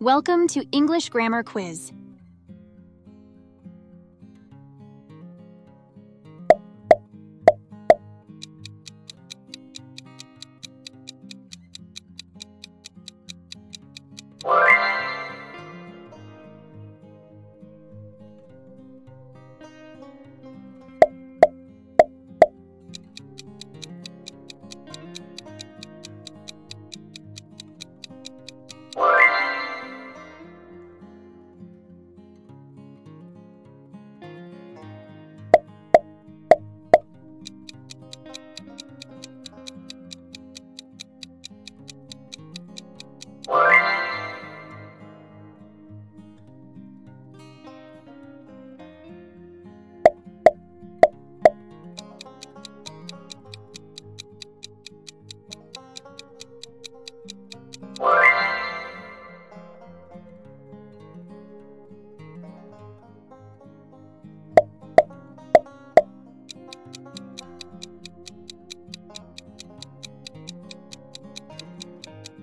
Welcome to English Grammar Quiz.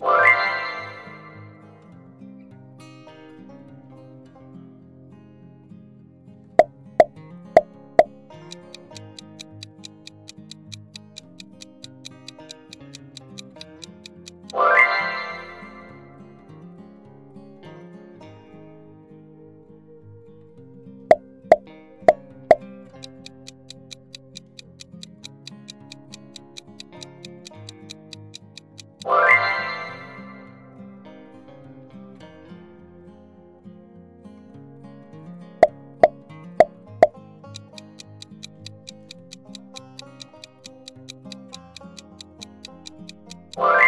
What? Bye.